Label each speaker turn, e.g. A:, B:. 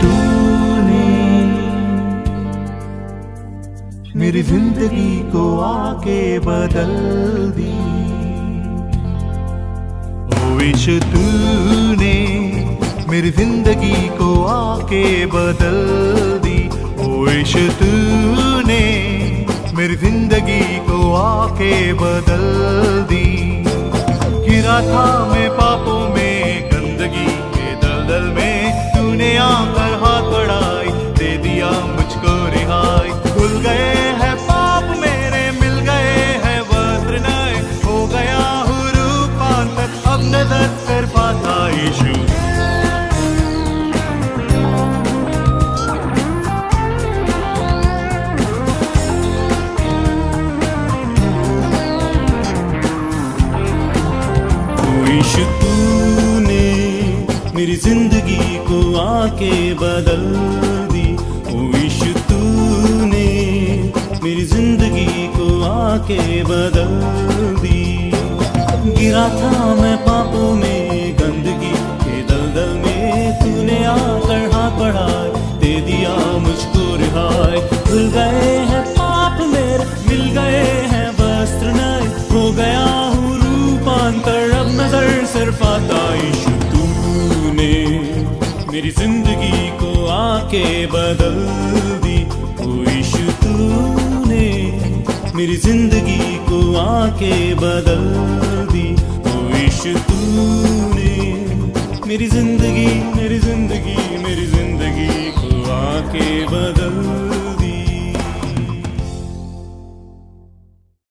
A: तूने मेरी ज़िंदगी को आके बदल दी। विश तूने मेरी ज़िंदगी को आके बदल दी। विश तूने मेरी ज़िंदगी को आके बदल दी। गिरा था
B: विश तूने मेरी ज़िंदगी को आके बदल दी। विश तूने मेरी ज़िंदगी को आके बदल दी। गिरा था मैं पापों में सिर्फ़ आता यीशु तूने, मेरी ज़िंदगी को आके बदल दी। ओ ईशु तूने, मेरी ज़िंदगी को आके बदल दी। ओ ईशु तूने, मेरी ज़िंदगी, मेरी